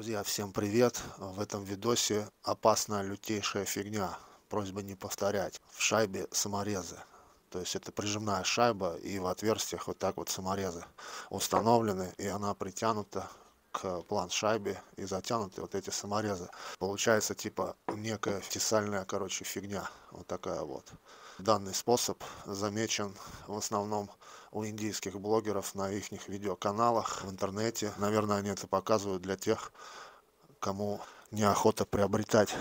Друзья, всем привет! В этом видосе опасная лютейшая фигня. Просьба не повторять. В шайбе саморезы. То есть это прижимная шайба и в отверстиях вот так вот саморезы установлены и она притянута к план шайбе и затянуты вот эти саморезы. Получается типа некая тесальная, короче, фигня. Вот такая вот. Данный способ замечен в основном у индийских блогеров на их видеоканалах в интернете. Наверное, они это показывают для тех, кому неохота приобретать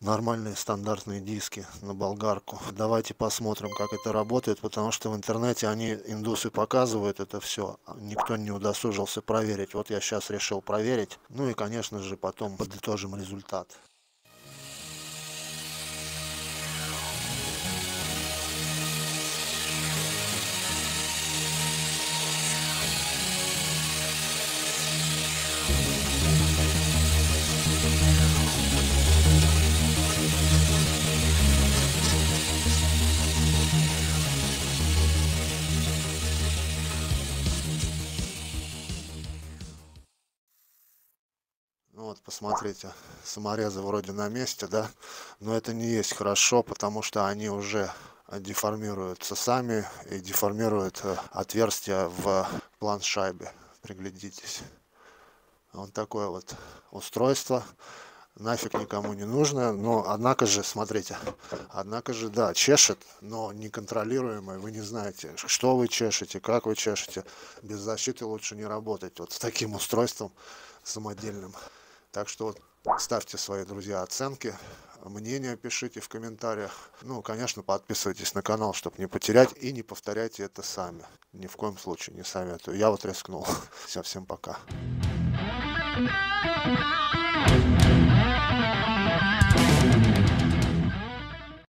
нормальные стандартные диски на болгарку. Давайте посмотрим, как это работает, потому что в интернете они, индусы, показывают это все. Никто не удосужился проверить. Вот я сейчас решил проверить. Ну и, конечно же, потом подытожим результат. Вот, посмотрите, саморезы вроде на месте, да, но это не есть хорошо, потому что они уже деформируются сами и деформируют э, отверстия в план шайбы. Приглядитесь. Вот такое вот устройство. Нафиг никому не нужно, но однако же, смотрите, однако же, да, чешет, но неконтролируемое, вы не знаете, что вы чешете, как вы чешете. Без защиты лучше не работать вот с таким устройством самодельным. Так что ставьте свои, друзья, оценки, мнения пишите в комментариях. Ну, конечно, подписывайтесь на канал, чтобы не потерять. И не повторяйте это сами. Ни в коем случае не советую. Я вот рискнул. Все, всем пока. Thank you.